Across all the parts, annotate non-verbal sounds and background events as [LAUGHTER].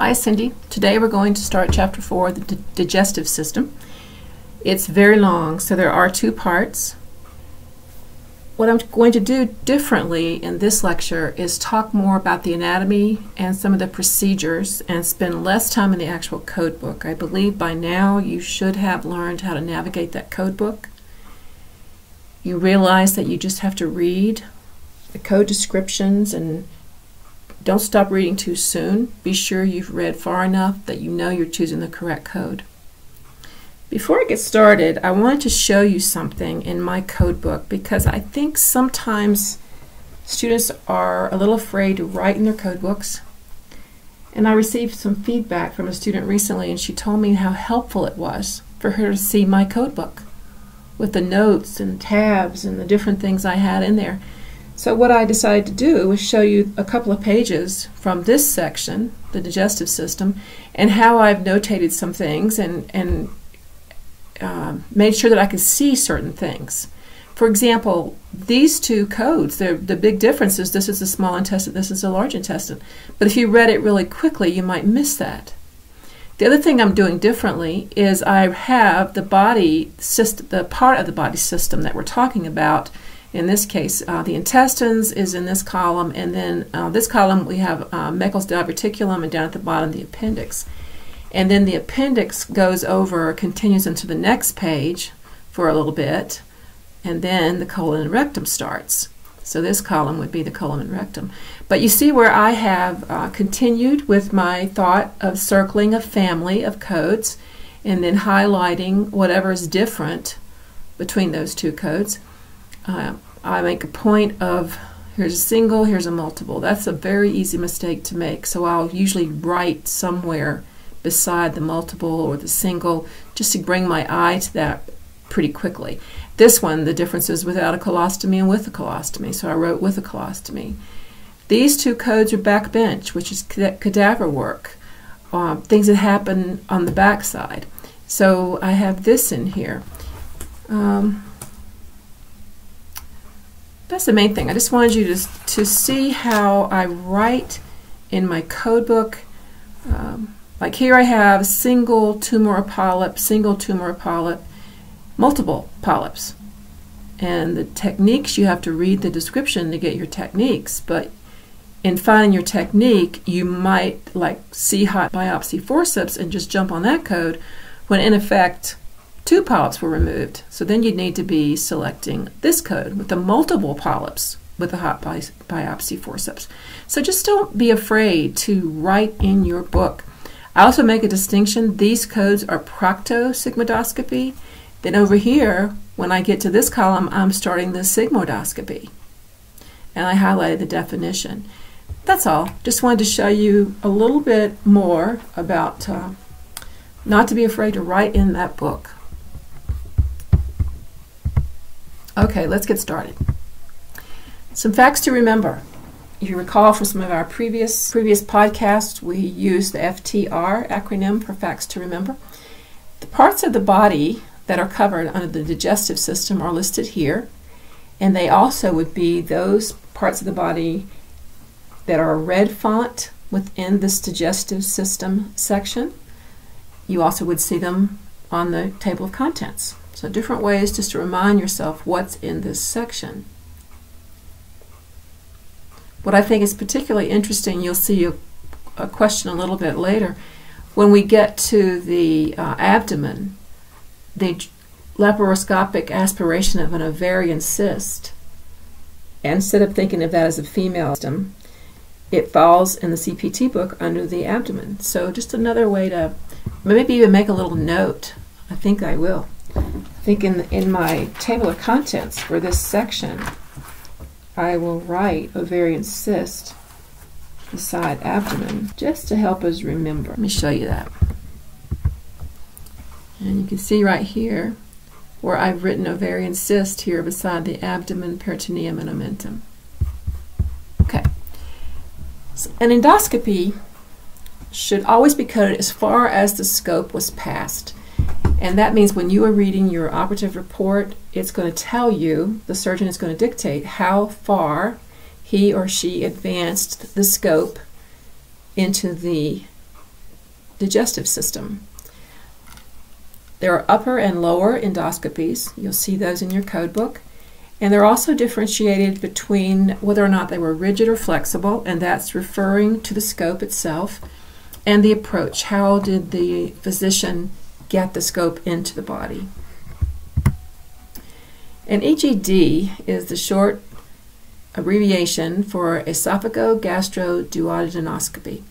Hi Cindy. Today we're going to start chapter 4, the digestive system. It's very long, so there are two parts. What I'm going to do differently in this lecture is talk more about the anatomy and some of the procedures and spend less time in the actual code book. I believe by now you should have learned how to navigate that code book. You realize that you just have to read the code descriptions and don't stop reading too soon. Be sure you've read far enough that you know you're choosing the correct code. Before I get started, I wanted to show you something in my code book because I think sometimes students are a little afraid to write in their code books. And I received some feedback from a student recently and she told me how helpful it was for her to see my code book with the notes and tabs and the different things I had in there. So what I decided to do was show you a couple of pages from this section, the digestive system, and how I've notated some things and, and uh, made sure that I could see certain things. For example, these two codes, the big difference is this is the small intestine, this is the large intestine. But if you read it really quickly, you might miss that. The other thing I'm doing differently is I have the body system, the part of the body system that we're talking about in this case, uh, the intestines is in this column, and then uh, this column we have uh, Meckel's diverticulum, and down at the bottom the appendix. And then the appendix goes over, continues into the next page for a little bit, and then the colon and rectum starts. So this column would be the colon and rectum. But you see where I have uh, continued with my thought of circling a family of codes and then highlighting whatever is different between those two codes uh, I make a point of here's a single, here's a multiple. That's a very easy mistake to make. So I'll usually write somewhere beside the multiple or the single just to bring my eye to that pretty quickly. This one, the difference is without a colostomy and with a colostomy. So I wrote with a colostomy. These two codes are backbench, which is cadaver work, um, things that happen on the backside. So I have this in here. Um, that's the main thing. I just wanted you to, to see how I write in my code book. Um, like here I have single tumor polyp, single tumor polyp, multiple polyps. And the techniques, you have to read the description to get your techniques. But in finding your technique, you might like see hot biopsy forceps and just jump on that code when in effect two polyps were removed. So then you'd need to be selecting this code with the multiple polyps with the hot bi biopsy forceps. So just don't be afraid to write in your book. I also make a distinction. These codes are proctosigmoidoscopy. Then over here, when I get to this column, I'm starting the sigmoidoscopy. And I highlighted the definition. That's all. Just wanted to show you a little bit more about uh, not to be afraid to write in that book. Okay, let's get started. Some facts to remember. If you recall from some of our previous previous podcasts, we used the FTR acronym for facts to remember. The parts of the body that are covered under the digestive system are listed here, and they also would be those parts of the body that are red font within this digestive system section. You also would see them on the table of contents. So different ways just to remind yourself what's in this section. What I think is particularly interesting, you'll see a, a question a little bit later, when we get to the uh, abdomen, the laparoscopic aspiration of an ovarian cyst, And instead of thinking of that as a female system, it falls in the CPT book under the abdomen. So just another way to maybe even make a little note. I think I will. I think in, in my table of contents for this section, I will write ovarian cyst beside abdomen just to help us remember. Let me show you that. And you can see right here where I've written ovarian cyst here beside the abdomen, peritoneum, and omentum. Okay. So an endoscopy should always be coded as far as the scope was passed. And that means when you are reading your operative report, it's going to tell you, the surgeon is going to dictate how far he or she advanced the scope into the digestive system. There are upper and lower endoscopies. You'll see those in your code book. And they're also differentiated between whether or not they were rigid or flexible, and that's referring to the scope itself, and the approach. How did the physician get the scope into the body? An EGD is the short abbreviation for esophagogastroduodenoscopy.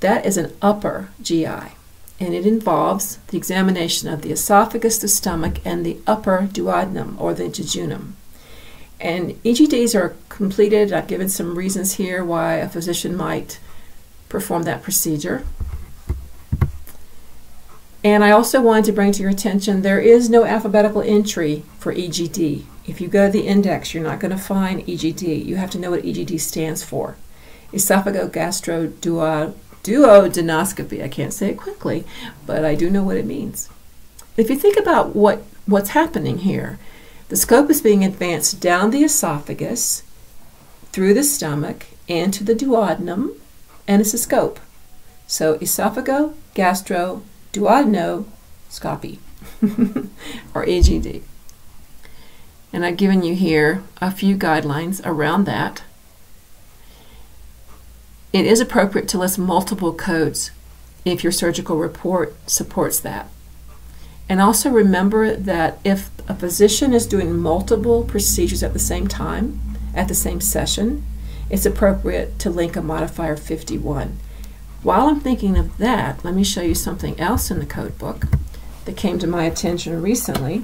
That is an upper GI, and it involves the examination of the esophagus, the stomach, and the upper duodenum or the jejunum. And EGDs are completed. I've given some reasons here why a physician might perform that procedure. And I also wanted to bring to your attention there is no alphabetical entry for EGD. If you go to the index, you're not going to find EGD. You have to know what EGD stands for. Esophagogastroduodenoscopy. I can't say it quickly, but I do know what it means. If you think about what, what's happening here, the scope is being advanced down the esophagus, through the stomach, into the duodenum, and it's a scope. So esophago, gastro, duodenoscopy, [LAUGHS] or EGD. And I've given you here a few guidelines around that. It is appropriate to list multiple codes if your surgical report supports that. And also remember that if a physician is doing multiple procedures at the same time, at the same session, it's appropriate to link a modifier 51. While I'm thinking of that, let me show you something else in the code book that came to my attention recently.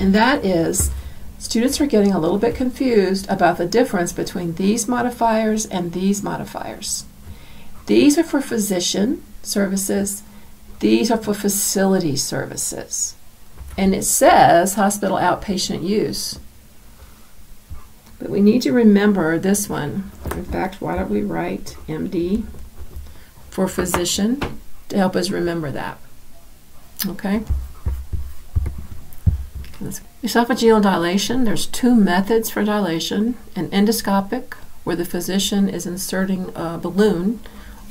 And that is students are getting a little bit confused about the difference between these modifiers and these modifiers. These are for physician services. These are for facility services. And it says hospital outpatient use. But we need to remember this one. In fact, why don't we write MD for physician to help us remember that. Okay? Esophageal dilation, there's two methods for dilation, an endoscopic, where the physician is inserting a balloon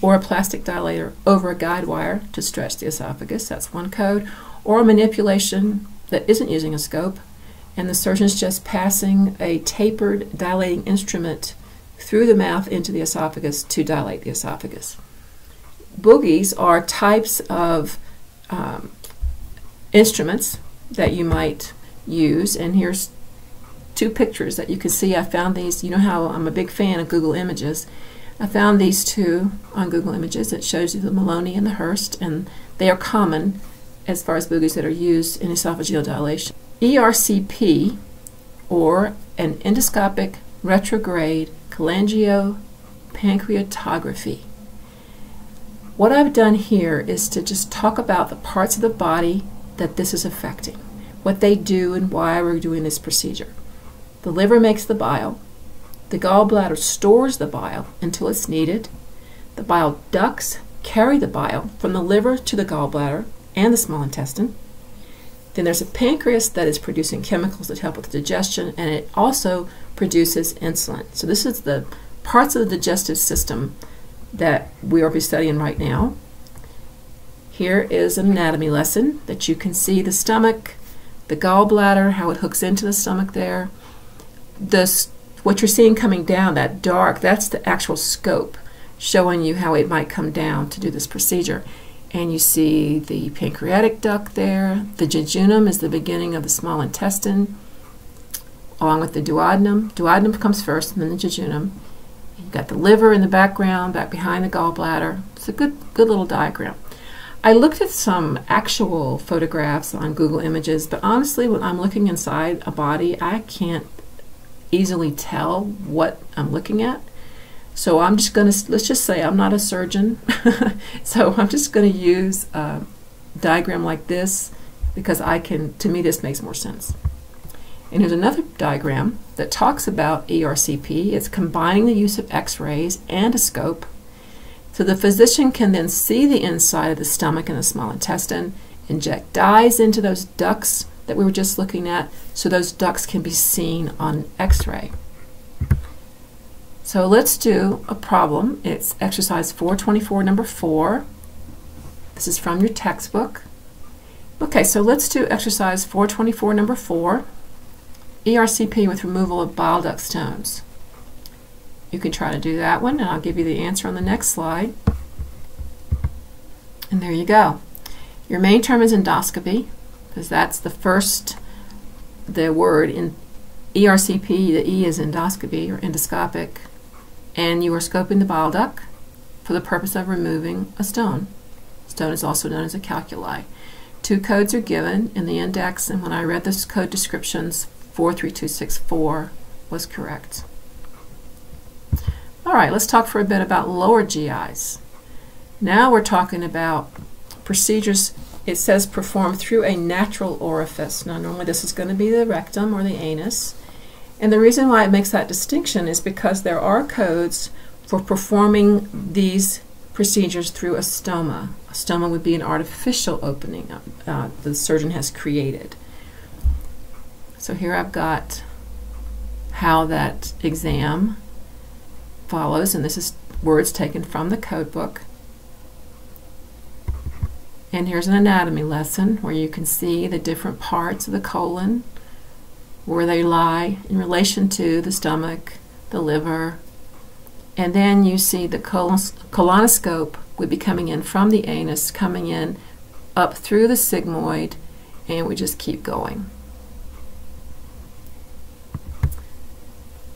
or a plastic dilator over a guide wire to stretch the esophagus, that's one code, or a manipulation that isn't using a scope, and the surgeon's just passing a tapered dilating instrument through the mouth into the esophagus to dilate the esophagus bougies are types of um, instruments that you might use. And here's two pictures that you can see. I found these. You know how I'm a big fan of Google Images. I found these two on Google Images. It shows you the Maloney and the Hurst, and they are common as far as bougies that are used in esophageal dilation. ERCP, or an endoscopic retrograde cholangiopancreatography. What I've done here is to just talk about the parts of the body that this is affecting, what they do and why we're doing this procedure. The liver makes the bile. The gallbladder stores the bile until it's needed. The bile ducts carry the bile from the liver to the gallbladder and the small intestine. Then there's a pancreas that is producing chemicals that help with digestion, and it also produces insulin. So this is the parts of the digestive system that we will be studying right now. Here is an anatomy lesson that you can see the stomach, the gallbladder, how it hooks into the stomach there. This, what you're seeing coming down, that dark, that's the actual scope showing you how it might come down to do this procedure. And you see the pancreatic duct there. The jejunum is the beginning of the small intestine, along with the duodenum. Duodenum comes first, and then the jejunum. You've got the liver in the background, back behind the gallbladder. It's a good, good little diagram. I looked at some actual photographs on Google Images, but honestly, when I'm looking inside a body, I can't easily tell what I'm looking at. So I'm just going to, let's just say I'm not a surgeon. [LAUGHS] so I'm just going to use a diagram like this because I can, to me, this makes more sense. And here's another diagram that talks about ERCP. It's combining the use of x-rays and a scope. So the physician can then see the inside of the stomach and the small intestine, inject dyes into those ducts that we were just looking at, so those ducts can be seen on x-ray. So let's do a problem. It's exercise 424, number 4. This is from your textbook. Okay, so let's do exercise 424, number 4, ERCP with removal of bile duct stones. You can try to do that one, and I'll give you the answer on the next slide. And there you go. Your main term is endoscopy, because that's the first, the word in ERCP, the E is endoscopy or endoscopic and you are scoping the bile duct for the purpose of removing a stone. Stone is also known as a calculi. Two codes are given in the index, and when I read those code descriptions, 43264 was correct. All right, let's talk for a bit about lower GIs. Now we're talking about procedures, it says performed through a natural orifice. Now normally this is going to be the rectum or the anus. And the reason why it makes that distinction is because there are codes for performing these procedures through a stoma. A stoma would be an artificial opening uh, the surgeon has created. So here I've got how that exam follows, and this is words taken from the code book. And here's an anatomy lesson where you can see the different parts of the colon, where they lie in relation to the stomach, the liver, and then you see the colonoscope would be coming in from the anus, coming in up through the sigmoid, and we just keep going.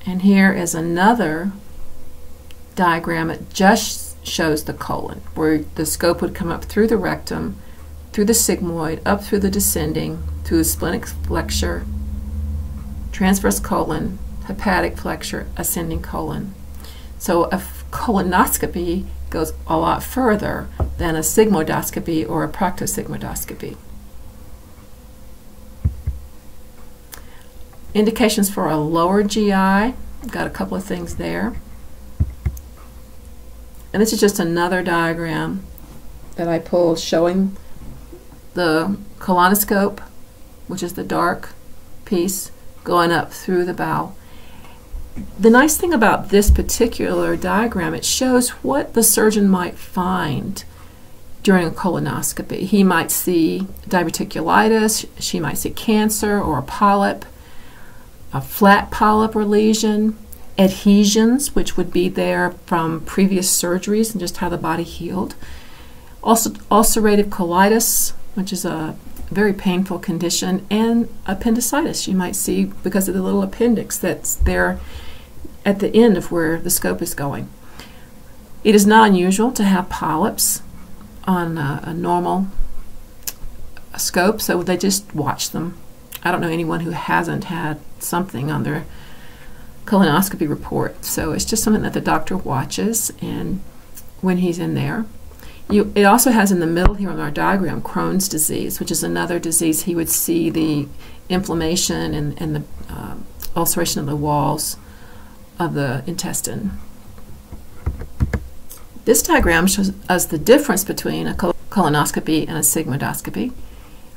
And here is another diagram. It just shows the colon, where the scope would come up through the rectum, through the sigmoid, up through the descending, through the splenic flexure, transverse colon, hepatic flexure, ascending colon. So a colonoscopy goes a lot further than a sigmoidoscopy or a proctosigmoidoscopy. Indications for a lower GI, got a couple of things there. And this is just another diagram that I pulled showing the colonoscope, which is the dark piece, going up through the bowel. The nice thing about this particular diagram, it shows what the surgeon might find during a colonoscopy. He might see diverticulitis, she might see cancer or a polyp, a flat polyp or lesion, adhesions, which would be there from previous surgeries and just how the body healed. Also, ulcerative colitis, which is a very painful condition, and appendicitis you might see because of the little appendix that's there at the end of where the scope is going. It is not unusual to have polyps on a, a normal scope, so they just watch them. I don't know anyone who hasn't had something on their colonoscopy report, so it's just something that the doctor watches and when he's in there. You, it also has in the middle here on our diagram Crohn's disease, which is another disease. He would see the inflammation and, and the uh, ulceration of the walls of the intestine. This diagram shows us the difference between a colonoscopy and a sigmoidoscopy.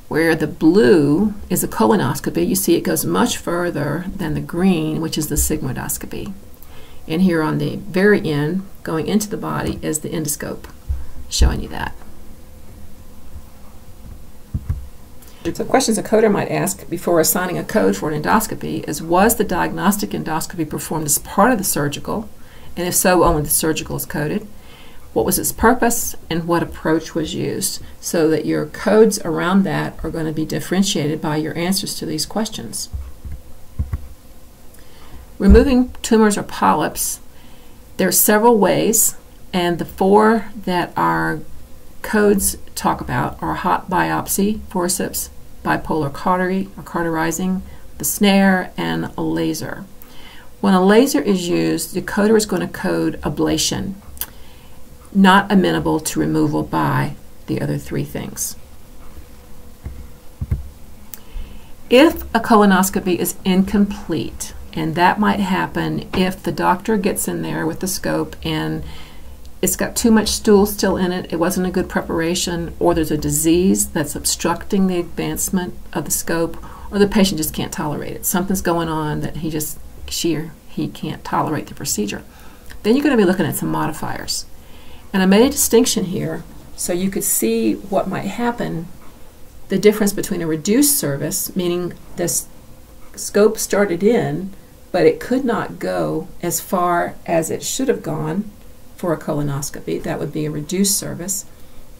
Where the blue is a colonoscopy, you see it goes much further than the green, which is the sigmoidoscopy. And here on the very end, going into the body, is the endoscope showing you that. So questions a coder might ask before assigning a code for an endoscopy is, was the diagnostic endoscopy performed as part of the surgical? And if so, only the surgical is coded. What was its purpose and what approach was used? So that your codes around that are going to be differentiated by your answers to these questions. Removing tumors or polyps, there are several ways and the four that our codes talk about are hot biopsy, forceps, bipolar cautery or cauterizing, the snare, and a laser. When a laser is used, the coder is going to code ablation, not amenable to removal by the other three things. If a colonoscopy is incomplete, and that might happen if the doctor gets in there with the scope and it's got too much stool still in it, it wasn't a good preparation, or there's a disease that's obstructing the advancement of the scope, or the patient just can't tolerate it. Something's going on that he just, she or he can't tolerate the procedure. then you're going to be looking at some modifiers. And I made a distinction here so you could see what might happen, the difference between a reduced service, meaning this scope started in, but it could not go as far as it should have gone for a colonoscopy. That would be a reduced service.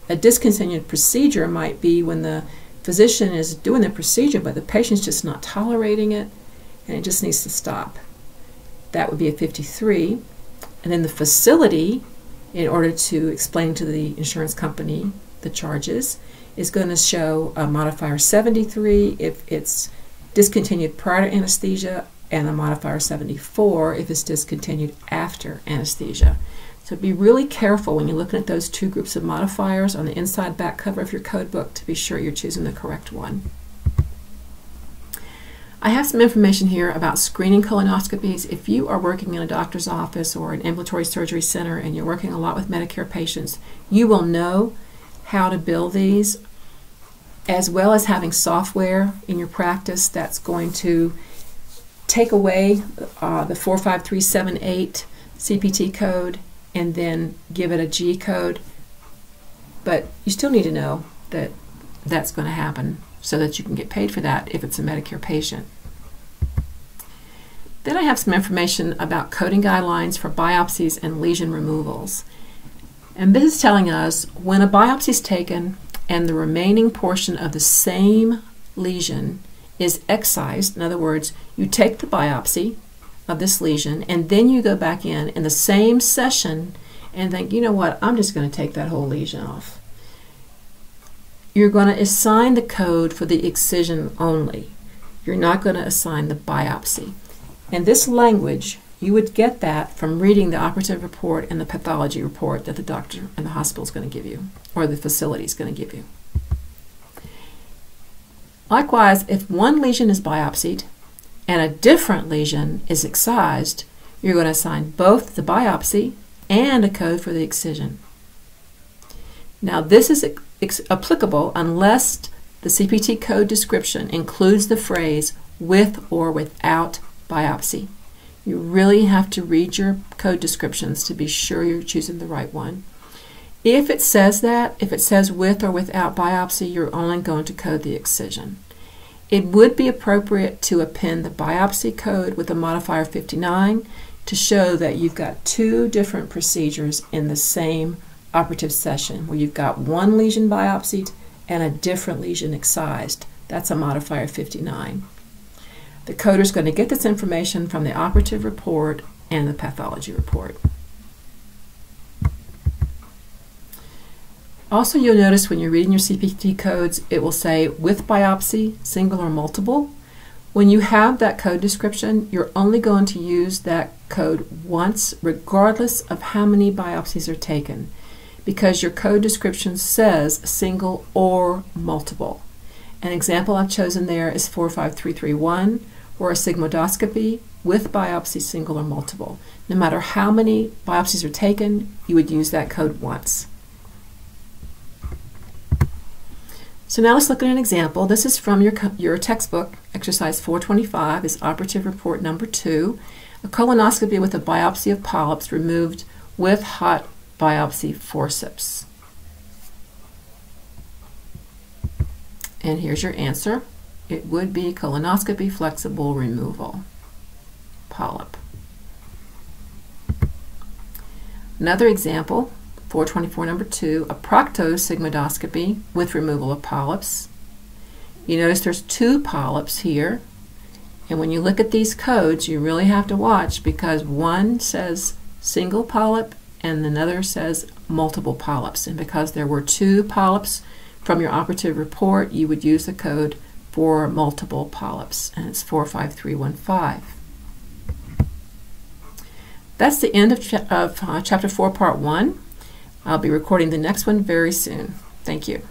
A discontinued procedure might be when the physician is doing the procedure, but the patient's just not tolerating it and it just needs to stop. That would be a 53. And then the facility, in order to explain to the insurance company the charges, is going to show a modifier 73 if it's discontinued prior to anesthesia and a modifier 74 if it's discontinued after anesthesia. So be really careful when you're looking at those two groups of modifiers on the inside back cover of your code book to be sure you're choosing the correct one. I have some information here about screening colonoscopies. If you are working in a doctor's office or an ambulatory surgery center and you're working a lot with Medicare patients, you will know how to bill these as well as having software in your practice that's going to take away uh, the 45378 CPT code and then give it a G code. But you still need to know that that's going to happen so that you can get paid for that if it's a Medicare patient. Then I have some information about coding guidelines for biopsies and lesion removals. And this is telling us when a biopsy is taken and the remaining portion of the same lesion is excised, in other words, you take the biopsy, of this lesion, and then you go back in in the same session and think, you know what, I'm just going to take that whole lesion off. You're going to assign the code for the excision only. You're not going to assign the biopsy. And this language, you would get that from reading the operative report and the pathology report that the doctor and the hospital is going to give you, or the facility is going to give you. Likewise, if one lesion is biopsied and a different lesion is excised, you're going to assign both the biopsy and a code for the excision. Now, this is applicable unless the CPT code description includes the phrase with or without biopsy. You really have to read your code descriptions to be sure you're choosing the right one. If it says that, if it says with or without biopsy, you're only going to code the excision. It would be appropriate to append the biopsy code with a modifier 59 to show that you've got two different procedures in the same operative session where you've got one lesion biopsied and a different lesion excised. That's a modifier 59. The coder is going to get this information from the operative report and the pathology report. Also, you'll notice when you're reading your CPT codes, it will say with biopsy, single or multiple. When you have that code description, you're only going to use that code once, regardless of how many biopsies are taken, because your code description says single or multiple. An example I've chosen there is 45331, or a sigmoidoscopy with biopsy single or multiple. No matter how many biopsies are taken, you would use that code once. So now let's look at an example. This is from your, your textbook. Exercise 425 is operative report number two. A colonoscopy with a biopsy of polyps removed with hot biopsy forceps. And here's your answer. It would be colonoscopy flexible removal. Polyp. Another example, 424 number 2, a proctosigmoidoscopy with removal of polyps. You notice there's two polyps here. And when you look at these codes, you really have to watch because one says single polyp and another says multiple polyps. And because there were two polyps from your operative report, you would use the code for multiple polyps, and it's 45315. That's the end of, of uh, Chapter 4, Part 1. I'll be recording the next one very soon. Thank you.